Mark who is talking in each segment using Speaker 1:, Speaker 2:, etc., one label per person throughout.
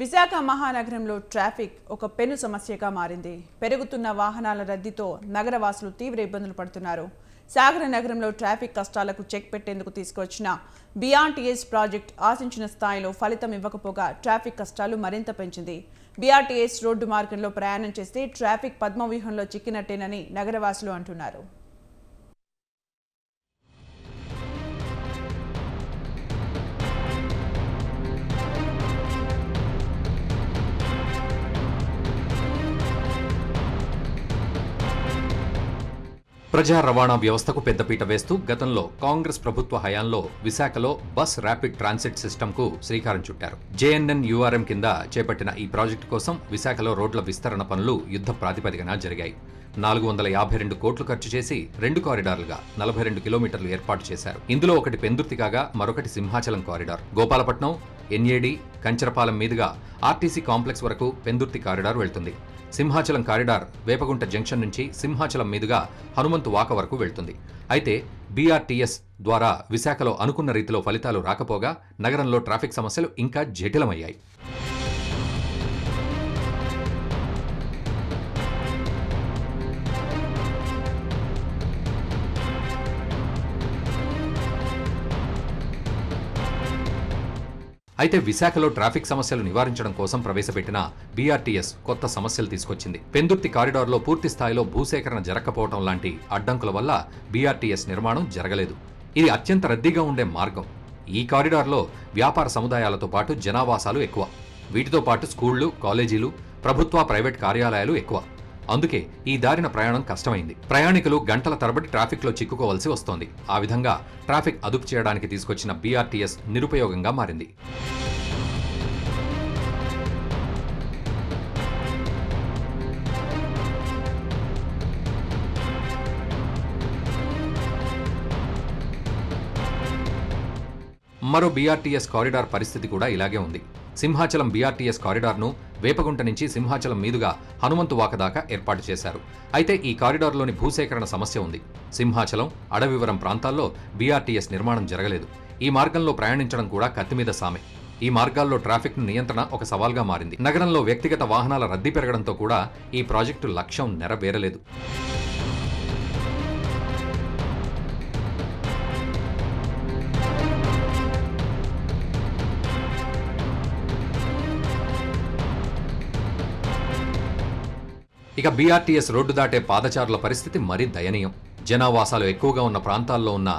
Speaker 1: విశాఖ మహానగరంలో ట్రాఫిక్ ఒక పెను సమస్యగా మారింది. పెరుగుతున్న వాహనాల రద్దీతో నగరవాసులు తీవ్ర ఇబ్బందులు పడుతున్నారు. సాగర నగరంలో ట్రాఫిక్ కష్టాలకు చెక్ పెట్టేందుకు తీసుకొచ్చిన బీఆర్టీఎస్ ప్రాజెక్ట్ ఆశించిన స్థాయిలో ఫలితం ఇవ్వకపోగా ట్రాఫిక్ కష్టాలు మరింత పెంచింది. బీఆర్టీఎస్ రోడ్డు మార్గంలో ప్రయాణం చేస్తే ట్రాఫిక్ పద్మవ్యూహంలో చిక్కినట్టేనని నగరవాసులు అంటున్నారు.
Speaker 2: ప్రజా రవాణా వ్యవస్థకు పెద్దపీట వేస్తూ గతంలో కాంగ్రెస్ ప్రభుత్వ హయాంలో విశాఖలో బస్ ర్యాపిడ్ ట్రాన్సిట్ సిస్టమ్కు శ్రీకారం చుట్టారు. జేఎన్ఎన్ యూఆర్ఎం కింద చేపట్టిన ఈ ప్రాజెక్టు కోసం విశాఖలో రోడ్ల విస్తరణ పనులు యుద్ధ ప్రాతిపదికన జరిగాయి. నాలుగు వందల యాభై రెండు కోట్లు ఖర్చు చేసి రెండు కారిడార్లుగా నలభై రెండు కిలోమీటర్లు ఏర్పాటు చేశారు. ఇందులో ఒకటి పెందుర్తి కాగా మరొకటి సింహాచలం కారిడార్. గోపాలపట్నం ఎన్ఏడి కంచరపాలెం మీదుగా ఆర్టీసీ కాంప్లెక్స్ వరకు పెందుర్తి కారిడార్ వెళ్తుంది. సింహాచలం కారిడార్ వేపగుంట జంక్షన్ నుంచి సింహాచలం మీదుగా హనుమంతు వాక వరకు వెళ్తుంది. అయితే బీఆర్టీఎస్ ద్వారా విశాఖలో అనుకున్న రీతిలో ఫలితాలు రాకపోగా నగరంలో ట్రాఫిక్ సమస్యలు ఇంకా జటిలమయ్యాయి. అయితే విశాఖలో ట్రాఫిక్ సమస్యలు నివారించడం కోసం ప్రవేశపెట్టిన బీఆర్టీఎస్ కొత్త సమస్యలు తీసుకొచ్చింది. పెందుర్తి కారిడార్లో పూర్తి స్థాయిలో భూసేకరణ జరగకపోవడం లాంటి అడ్డంకుల వల్ల బీఆర్టీఎస్ నిర్మాణం జరగలేదు. ఇది అత్యంత రద్దీగా ఉండే మార్గం. ఈ కారిడార్లో వ్యాపార సముదాయాలతో పాటు జనావాసాలు ఎక్కువ. వీటితో పాటు స్కూళ్ళు కాలేజీలు ప్రభుత్వ ప్రైవేట్ కార్యాలయాలు ఎక్కువ. అందుకే ఈ దారిన ప్రయాణం కష్టమైంది. ప్రయాణికులు గంటల తరబడి ట్రాఫిక్లో చిక్కుకోవాల్సి వస్తోంది. ఆ విధంగా ట్రాఫిక్ అదుపు చేయడానికి తీసుకొచ్చిన బీఆర్టీఎస్ నిరుపయోగంగా మారింది. మరో బీఆర్టీఎస్ కారిడార్ పరిస్థితి కూడా ఇలాగే ఉంది. సింహాచలం బీఆర్టీఎస్ కారిడార్ను వేపగుంట నుంచి సింహాచలం మీదుగా హనుమంతు వాక దాకా ఏర్పాటు చేశారు. అయితే ఈ కారిడార్లోని భూసేకరణ సమస్య ఉంది. సింహాచలం అడవివరం ప్రాంతాల్లో బీఆర్టీఎస్ నిర్మాణం జరగలేదు. ఈ మార్గంలో ప్రయాణించడం కూడా కత్తిమీద సామె. ఈ మార్గాల్లో ట్రాఫిక్ నియంత్రణ ఒక సవాల్గా మారింది. నగరంలో వ్యక్తిగత వాహనాల రద్దీ పెరగడంతో కూడా ఈ ప్రాజెక్టు లక్ష్యం నెరవేరలేదు. ఇక బీఆర్టీఎస్ రోడ్డు దాటే పాదచారుల పరిస్థితి మరీ దయనీయం. జనావాసాలు ఎక్కువగా ఉన్న ప్రాంతాల్లో ఉన్న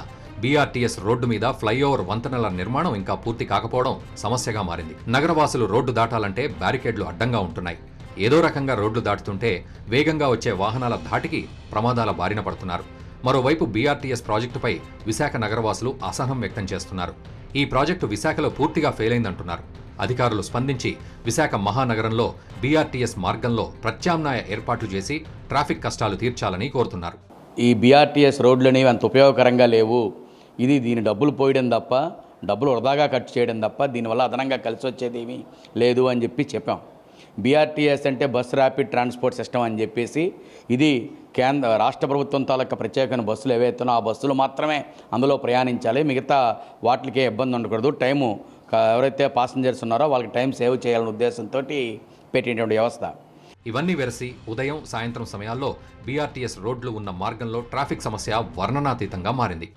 Speaker 2: బీఆర్టీఎస్ రోడ్డు మీద ఫ్లైఓవర్ వంతెనల నిర్మాణం ఇంకా పూర్తి కాకపోవడం సమస్యగా మారింది. నగరవాసులు రోడ్డు దాటాలంటే బ్యారికేడ్లు అడ్డంగా ఉంటున్నాయి. ఏదో రకంగా రోడ్లు దాటుతుంటే వేగంగా వచ్చే వాహనాల ధాటికి ప్రమాదాల బారిన పడుతున్నారు. మరోవైపు బీఆర్టీఎస్ ప్రాజెక్టుపై విశాఖ నగరవాసులు అసహనం వ్యక్తం చేస్తున్నారు. ఈ ప్రాజెక్టు విశాఖలో పూర్తిగా ఫెయిల్ అయిందంటున్నారు అధికారులు స్పందించి విశాఖ మహానగరంలో బీఆర్టీఎస్ మార్గంలో ప్రత్యామ్నాయ ఏర్పాట్లు చేసి ట్రాఫిక్ కష్టాలు తీర్చాలని కోరుతున్నారు.
Speaker 3: ఈ బీఆర్టీఎస్ రోడ్లు అనేవి అంత ఉపయోగకరంగా లేవు. ఇది దీని డబ్బులు పోయడం తప్ప డబ్బులు వృధాగా ఖర్చు చేయడం తప్ప దీనివల్ల అదనంగా కలిసి వచ్చేదేమీ లేదు అని చెప్పి చెప్పాం. బీఆర్టీఎస్ అంటే బస్ ర్యాపిడ్ ట్రాన్స్పోర్ట్ సిస్టమ్ అని చెప్పేసి ఇది కేంద్ర రాష్ట్ర ప్రభుత్వం తాలూకా ప్రత్యేకమైన బస్సులు ఏవైతున్నా ఆ బస్సులు మాత్రమే అందులో ప్రయాణించాలి. మిగతా వాటికే ఇబ్బంది ఉండకూడదు. టైము ఎవరైతే పాసింజర్స్ ఉన్నారో వాళ్ళకి టైం సేవ్ చేయాలనే ఉద్దేశంతో పెట్టినటువంటి వ్యవస్థ.
Speaker 2: ఇవన్నీ వెరసి ఉదయం సాయంత్రం సమయాల్లో బీఆర్టీఎస్ రోడ్లు ఉన్న మార్గంలో ట్రాఫిక్ సమస్య వర్ణనాతీతంగా మారింది.